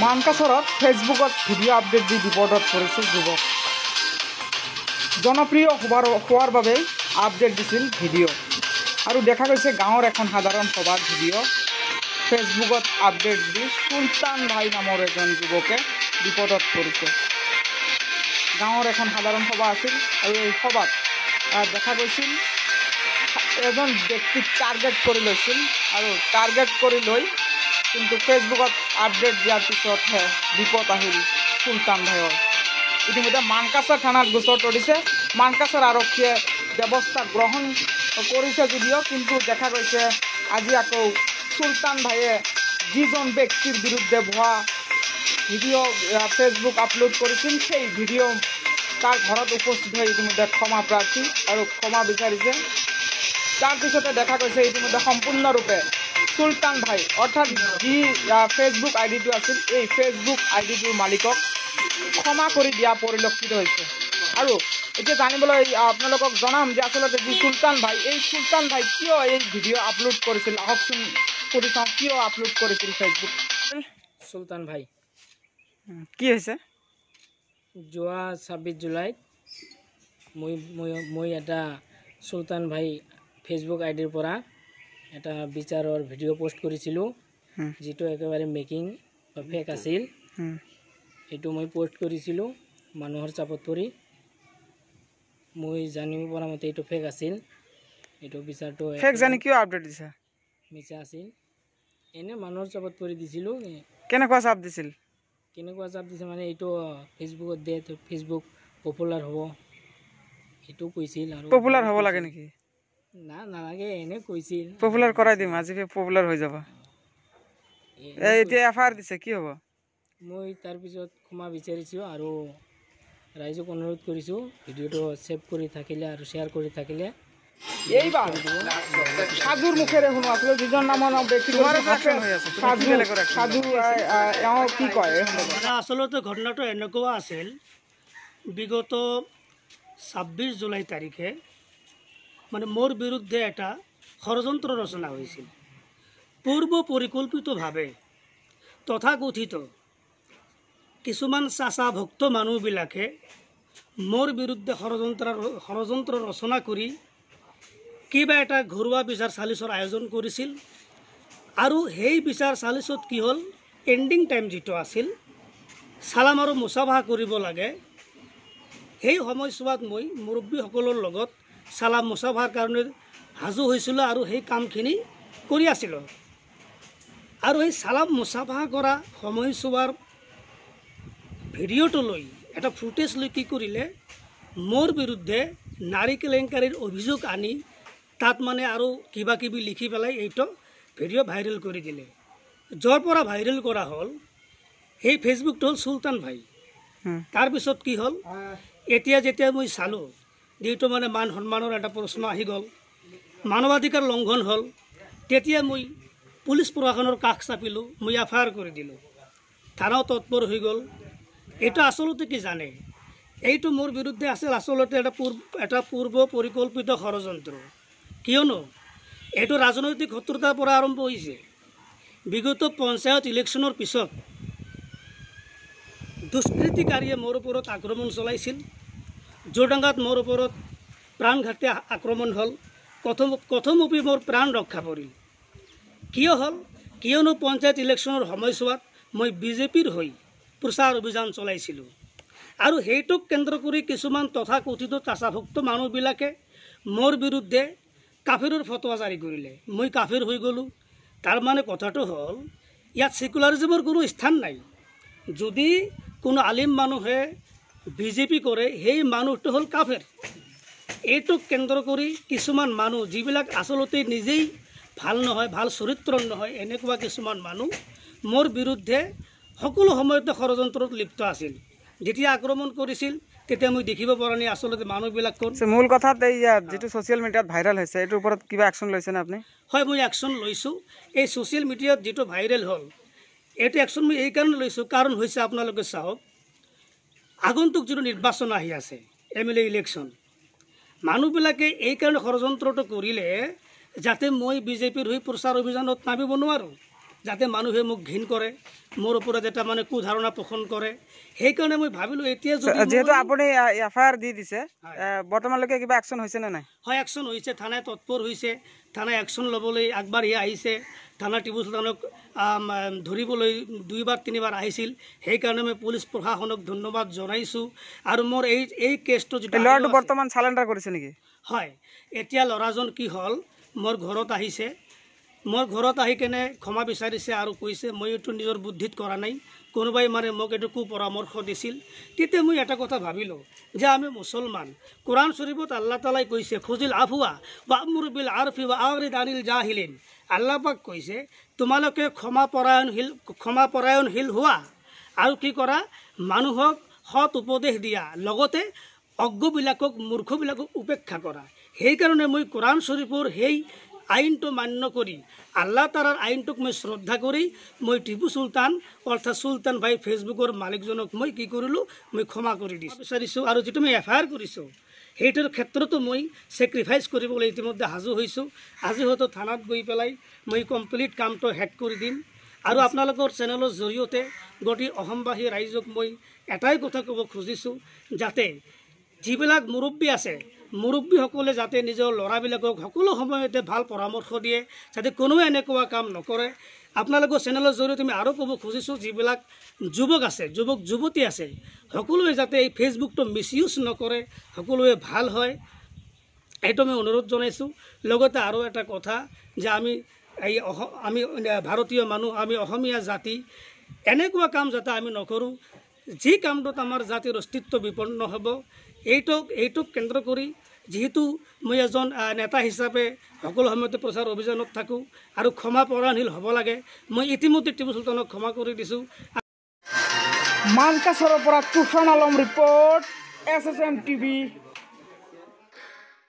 মানকাছৰত ফেচবুকত video update দি বিপদত পৰিছিল যুৱক। জনপ্ৰিয় হোৱাৰ হোৱাৰ বাবে আপডেট দিছিল ভিডিঅ' আৰু দেখা গৈছে গাঁৱৰ এখন সাধাৰণ সভাৰ ভিডিঅ' ফেচবুকত আপডেট দি চুলতান ভাই নামৰ এজন যুৱকে বিপদত পৰিছে। গাঁৱৰ এখন সাধাৰণ সভা আছিল আৰু এই সভাত দেখা গৈছিল এজন ব্যক্তিক টাৰ্গেট কৰি লৈছিল আৰু টাৰ্গেট কৰি লৈ কিন্তু ফেচবুকত আপডেট দিয়াৰ পিছতহে বিপদ আহিল চুলতান ভাইৰ। ইতিমধ্যে মানকাছৰ থানাত গোচৰ তৰিছে। মানকাছৰ আৰক্ষীয়ে ব্যৱস্থা গ্ৰহণ কৰিছে যদিও কিন্তু দেখা গৈছে আজি আকৌ চুলতান ভাইয়ে যিজন ব্যক্তিৰ বিৰুদ্ধে ভুৱা ভিডিঅ' ফেচবুক আপলোড কৰিছিল সেই ভিডিঅ' তাৰ ঘৰত উপস্থিত হৈ ইতিমধ্যে ক্ষমা প্ৰাৰ্থী আৰু ক্ষমা বিচাৰিছে। তাৰপিছতে দেখা গৈছে ইতিমধ্যে সম্পূৰ্ণৰূপে চুলতান ভাই। অৰ্থাৎ যি ফেচবুক আই ডিটো আছিল এই ফেচবুক আই ডিটোৰ মালিকক ক্ষমা কৰি দিয়া পৰিলক্ষিত হৈছে। আৰু এতিয়া জানিবলৈ আপোনালোকক জনাম যে আচলতে যি চুলতান ভাই এই চুলতান ভাই কিয় এই ভিডিঅ' আপলোড কৰিছিল? আহকচোন সুধি চাওঁ কিয় আপলোড কৰিছিল ফেচবুক চুলতান ভাই। কি হৈছে? যোৱা ছাব্বিছ জুলাইত মই মই মই এটা চুলতান ভাই ফেচবুক আই ডিৰ পৰা এটা বিচাৰৰ ভিডিঅ' পোষ্ট কৰিছিলোঁ যিটো একেবাৰে মেকিং বা ফেক আছিল। সেইটো মই পোষ্ট কৰিছিলোঁ মানুহৰ চাপত পৰি। মই জানিব পৰা মতে এইটো ফেক আছিল। এইটো বিচাৰটো ফেক জানি কিয় আপডেট দিছে? মিছা আছিল। এনে মানুহৰ চাপত পৰি দিছিলোঁ। কেনেকুৱা চাপ দিছিল? কেনেকুৱা চাপ দিছে মানে এইটো ফেচবুকত দিয়ে তো ফেচবুক পপুলাৰ হ'ব। এইটো কৈছিল আৰু পপুলাৰ হ'ব লাগে নেকি? না নালাগে এনে কৈছিল। পপুলাৰ কৰাই দিম আজি পপুলাৰ হৈ যাব। এতিয়া এফ আই আৰ দিছে কি হ'ব? মই তাৰপিছত ক্ষমা বিচাৰিছোঁ আৰু ৰাইজক অনুৰোধ কৰিছোঁ ভিডিঅ'টো ছেভ কৰি থাকিলে আৰু শ্বেয়াৰ কৰি থাকিলে। এইবাৰ সাধুৰ মুখেৰে শুনো আছিলোঁ যিজন নামৰ ব্যক্তি সাধু সাধু এওঁ কি কয়? এই সন্দৰ্ভত? মানে আচলতে ঘটনাটো এনেকুৱা আছিল বিগত ছাব্বিছ জুলাই তাৰিখে মানে মোৰ বিৰুদ্ধে এটা ষড়যন্ত্ৰ ৰচনা হৈছিল। পূৰ্ব পৰিকল্পিতভাৱে তথাকথিত কিছুমান চাচা ভক্ত মানুহবিলাকে মোৰ বিৰুদ্ধে ষড়যন্ত্ৰ ষড়যন্ত্ৰ ৰচনা কৰি কিবা এটা ঘৰুৱা বিচাৰ চালিচৰ আয়োজন কৰিছিল আৰু সেই বিচাৰ চালিচত কি হ'ল এণ্ডিং টাইম যিটো আছিল চালাম আৰু মুচাফা কৰিব লাগে। সেই সময়ছোৱাত মই মুৰব্বীসকলৰ লগত চালাম মুচাফাৰ কাৰণে সাজু হৈছিলোঁ আৰু সেই কামখিনি কৰি আছিলোঁ। আৰু সেই চালাম মুচাফা কৰা সময়ছোৱাৰ ভিডিঅ'টো লৈ এটা ফুটেজ লৈ কি কৰিলে মোৰ বিৰুদ্ধে নাৰী কেলেংকাৰীৰ অভিযোগ আনি তাত মানে আৰু কিবা কিবি লিখি পেলাই এইটো ভিডিঅ' ভাইৰেল কৰি দিলে। য'ৰ পৰা ভাইৰেল কৰা হ'ল সেই ফেচবুকটো হ'ল চুলতান ভাই। তাৰপিছত কি হ'ল এতিয়া যেতিয়া মই চালোঁ যিহেতু মানে মান সন্মানৰ এটা প্ৰশ্ন আহি গ'ল। মানৱাধিকাৰ লংঘন হ'ল। তেতিয়া মই পুলিচ প্ৰশাসনৰ কাষ চাপিলোঁ মই এফ আই আৰ কৰি দিলোঁ। থানাও তৎপৰ হৈ গ'ল। এইটো আচলতে কি জানে? এইটো মোৰ বিৰুদ্ধে আছিল আচলতে এটা পূৰ্ব এটা পূৰ্ব পৰিকল্পিত ষড়যন্ত্ৰ। কিয়নো এইটো ৰাজনৈতিক শত্ৰুতাৰ পৰা আৰম্ভ হৈছে। বিগত পঞ্চায়ত ইলেকশ্যনৰ পিছত দুষ্কৃতিকাৰীয়ে মোৰ ওপৰত আক্ৰমণ চলাইছিল। জোৰডাঙ্গাত মোৰ ওপৰত প্ৰাণঘাতী আক্ৰমণ হ'ল। কথম কথমপি মোৰ প্ৰাণ ৰক্ষা পৰিল। কিয় হ'ল? কিয়নো পঞ্চায়ত ইলেকশ্যনৰ সময়ছোৱাত মই বিজেপিৰ হৈ প্ৰচাৰ অভিযান চলাইছিলোঁ। আৰু সেইটোক কেন্দ্ৰ কৰি কিছুমান তথাকথিত চাচাভুক্ত মানুহবিলাকে মোৰ বিৰুদ্ধে কাফিৰৰ ফটোৱা জাৰি কৰিলে। মই কাফিৰ হৈ গ'লোঁ। তাৰমানে কথাটো হ'ল ইয়াত ছেকুলাৰিজমৰ কোনো স্থান নাই। যদি কোনো আলিম মানুহে বিজেপি কৰে সেই মানুহটো হ'ল কাফেৰ। এইটোক কেন্দ্ৰ কৰি কিছুমান মানুহ যিবিলাক আচলতে নিজেই ভাল নহয় ভাল চৰিত্ৰৰ নহয় এনেকুৱা কিছুমান মানুহ মোৰ বিৰুদ্ধে সকলো সময়তে ষড়যন্ত্ৰত লিপ্ত আছিল। যেতিয়া আক্ৰমণ কৰিছিল তেতিয়া মই দেখিব পৰা নাই আচলতে মানুহবিলাক আচ্ছা, মূল কথাত এই ইয়াত যিটো ছ'চিয়েল মিডিয়াত ভাইৰেল হৈছে এইটোৰ ওপৰত কিবা একশ্যন লৈছেনে আপুনি? হয় মই একশ্যন লৈছোঁ। এই ছ'চিয়েল মিডিয়াত যিটো ভাইৰেল হ'ল এইটো একশ্যন মই এইকাৰণে লৈছোঁ কাৰণ হৈছে আপোনালোকে চাওক আগন্তুক যিটো নিৰ্বাচন আহি আছে এম এল এ ইলেকশ্যন মানুহবিলাকে এইকাৰণে ষড়যন্ত্ৰটো কৰিলে যাতে মই বিজেপিৰ হৈ প্ৰচাৰ অভিযানত নামিব নোৱাৰোঁ। যাতে মানুহে মোক ঘিণ কৰে মোৰ ওপৰত এটা মানে কুধাৰণা পোষণ কৰে। সেইকাৰণে মই ভাবিলোঁ এতিয়া যদি যিহেতু আপুনি এফ আই আৰ দি দিছে বৰ্তমানলৈকে কিবা একশ্যন হৈছে নে নাই? হয় একশ্যন হৈছে থানাই তৎপৰ হৈছে থানাই একশ্যন ল'বলৈ আগবাঢ়ি আহিছে থানা টিপু চুলতানক ধৰিবলৈ দুইবাৰ তিনিবাৰ আহিছিল। সেইকাৰণে মই পুলিচ প্ৰশাসনক ধন্যবাদ জনাইছোঁ। আৰু মোৰ এই এই কেছটো এই ল'ৰাটো বৰ্তমান চালেণ্ডাৰ কৰিছে নেকি? হয় এতিয়া ল'ৰাজন কি হ'ল মোৰ ঘৰত আহিছে। মোৰ ঘৰত আহি কেনে ক্ষমা বিচাৰিছে আৰু কৈছে মই এইটো নিজৰ বুদ্ধিত কৰা নাই। কোনোবাই মানে মোক এইটো কু পৰামৰ্শ দিছিল। তেতিয়া মই এটা কথা ভাবিলোঁ যে আমি মুছলমান। কোৰাণ শ্বৰীফত আল্লাহ তালাই কৈছে খুজিল আফুৱা বা মোৰ বিল আৰফি বা আৰিদ আনিল জাহিলিন। আল্লাহ পাক কৈছে তোমালোকে ক্ষমা পৰায়ণশীল ক্ষমা পৰায়ণশীল হোৱা। আৰু কি কৰা? মানুহক সৎ উপদেশ দিয়া। লগতে অজ্ঞবিলাকক মূৰ্খবিলাকক উপেক্ষা কৰা। সেইকাৰণে মই কোৰাণ শ্বৰীফৰ সেই আইনটো মান্য কৰি আল্লাহ তালাৰ আইনটোক মই শ্ৰদ্ধা কৰি মই টিপু চুলতান অৰ্থাৎ চুলতান ভাই ফেচবুকৰ মালিকজনক মই কি কৰিলোঁ মই ক্ষমা কৰি দিছোঁ। বিচাৰিছোঁ আৰু যিটো মই এফ আই আৰ কৰিছোঁ সেইটোৰ ক্ষেত্ৰতো মই ছেক্ৰিফাইচ কৰিবলৈ ইতিমধ্যে সাজু হৈছোঁ। আজি হয়তো থানাত গৈ পেলাই মই কমপ্লিট কামটো শেষ কৰি দিম। আৰু আপোনালোকৰ চেনেলৰ জৰিয়তে গোটেই অসমবাসী ৰাইজক মই এটাই কথা ক'ব খুজিছোঁ যাতে যিবিলাক মুৰব্বী আছে মুৰব্বীসকলে যাতে নিজৰ ল'ৰাবিলাকক সকলো সময়তে ভাল পৰামৰ্শ দিয়ে যাতে কোনোৱে এনেকুৱা কাম নকৰে। আপোনালোকৰ চেনেলৰ জৰিয়তে আমি আৰু ক'ব খুজিছোঁ যিবিলাক যুৱক আছে যুৱক যুৱতী আছে সকলোৱে যাতে এই ফেচবুকটো মিছ ইউজ নকৰে সকলোৱে ভাল হয় এইটো আমি অনুৰোধ জনাইছোঁ। লগতে আৰু এটা কথা যে আমি এই আমি ভাৰতীয় মানুহ আমি অসমীয়া জাতি এনেকুৱা কাম যাতে আমি নকৰোঁ যি কামটোত আমাৰ জাতিৰ অস্তিত্ব বিপন্ন হ'ব এইটোক এইটোক কেন্দ্ৰ কৰি যিহেতু মই এজন নেতা হিচাপে সকলো সময়তে প্ৰচাৰ অভিযানত থাকোঁ আৰু ক্ষমা পৰায়ণশীল হ'ব লাগে মই ইতিমধ্যে টিপু চুলতানক ক্ষমা কৰি দিছোঁ। মানকাছৰৰ পৰা Tufan Alam report S S M TV.